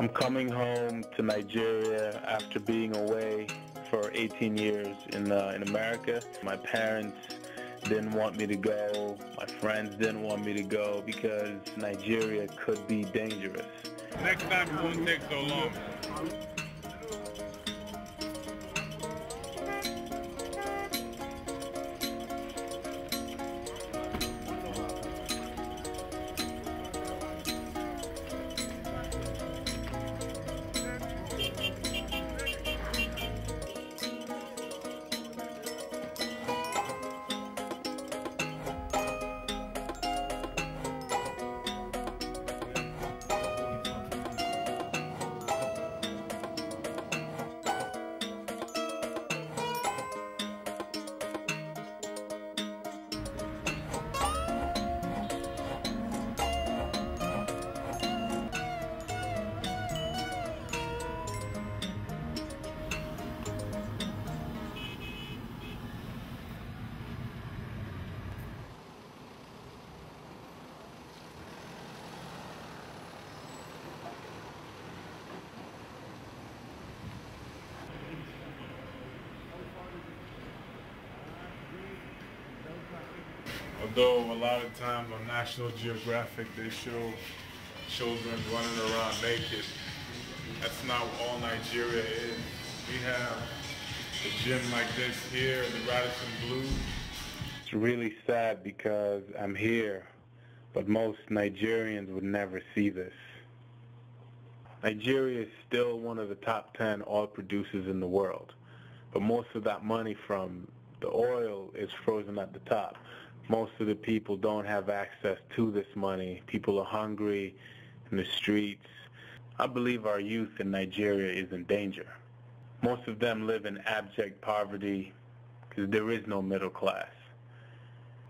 I'm coming home to Nigeria after being away for 18 years in, uh, in America. My parents didn't want me to go. My friends didn't want me to go because Nigeria could be dangerous. Next time it won't take so long. Although a lot of times on National Geographic they show children running around naked, that's not all Nigeria is. We have a gym like this here in the Radisson Blu. It's really sad because I'm here, but most Nigerians would never see this. Nigeria is still one of the top 10 oil producers in the world, but most of that money from the oil is frozen at the top most of the people don't have access to this money. People are hungry in the streets. I believe our youth in Nigeria is in danger. Most of them live in abject poverty because there is no middle class.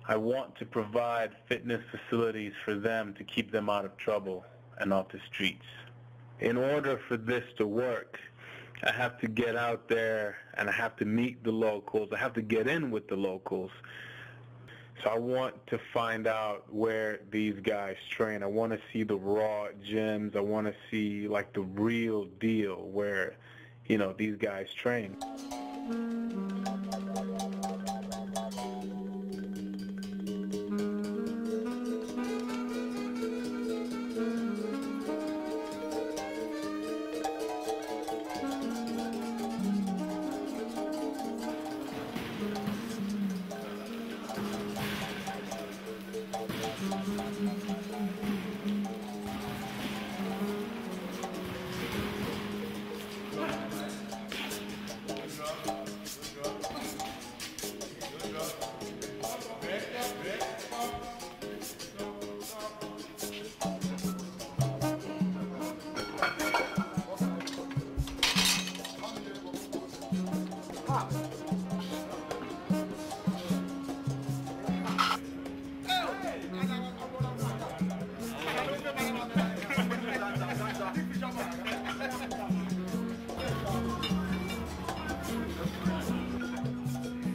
I want to provide fitness facilities for them to keep them out of trouble and off the streets. In order for this to work, I have to get out there and I have to meet the locals. I have to get in with the locals so I want to find out where these guys train. I want to see the raw gyms. I want to see like the real deal where, you know, these guys train.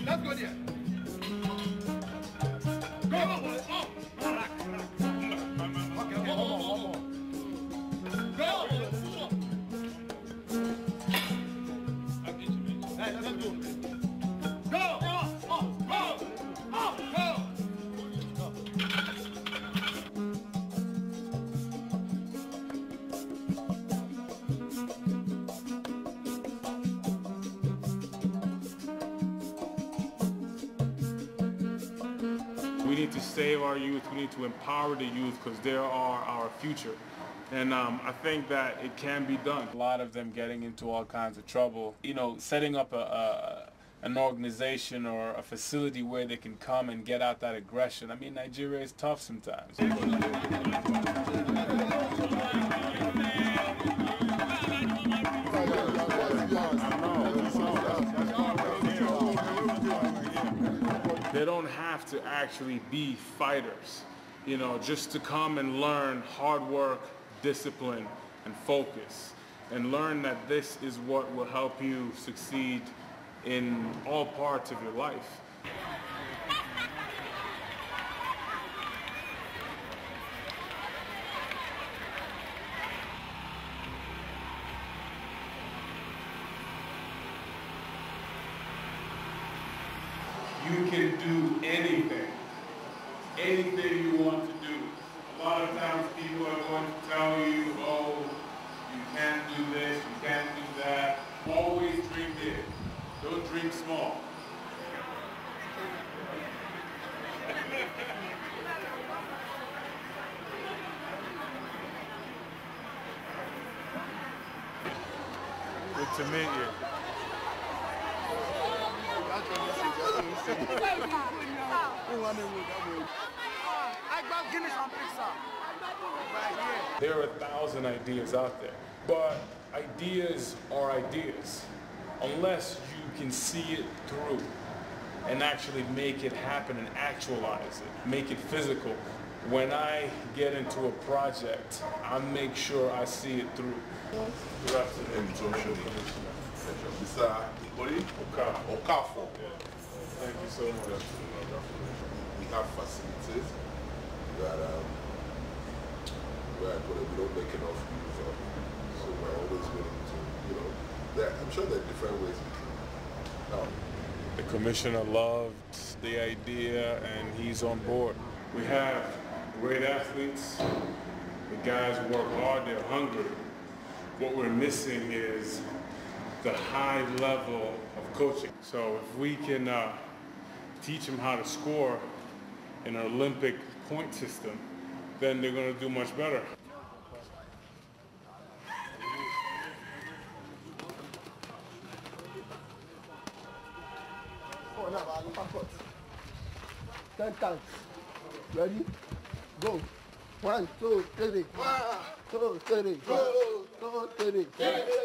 Let's go there. We need to save our youth. We need to empower the youth because they are our future. And um, I think that it can be done. A lot of them getting into all kinds of trouble. You know, setting up a, a an organization or a facility where they can come and get out that aggression. I mean, Nigeria is tough sometimes. They don't have to actually be fighters, you know, just to come and learn hard work, discipline, and focus. And learn that this is what will help you succeed in all parts of your life. You can do anything. Anything you want to do. A lot of times people are going to tell you, oh, you can't do this, you can't do that. Always dream big. Don't dream small. Good to meet you. There are a thousand ideas out there, but ideas are ideas unless you can see it through and actually make it happen and actualize it, make it physical. When I get into a project, I make sure I see it through. Good afternoon. Mr. Okafor. Thank you so much. We have facilities that um, where we don't make enough use of. So we're always willing to, you know, there, I'm sure there are different ways we can help. The commissioner loved the idea and he's on board. We have great athletes. The guys work hard, they're hungry. What we're missing is the high level of coaching. So if we can uh, teach them how to score in an Olympic point system, then they're going to do much better. Ten times. Ready? Go. One, two, three. One, two, three. Go. Two, three. Three. Two, three.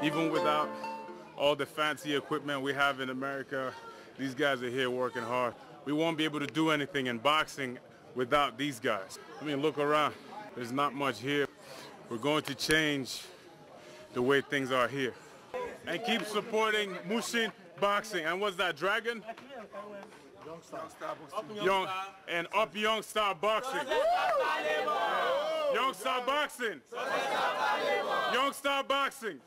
Even without all the fancy equipment we have in America, these guys are here working hard. We won't be able to do anything in boxing without these guys. I mean, look around. There's not much here. We're going to change the way things are here. And keep supporting Mushin Boxing. And what's that, Dragon? Young and Up Young Star Boxing. Young Star Boxing. Young Star Boxing.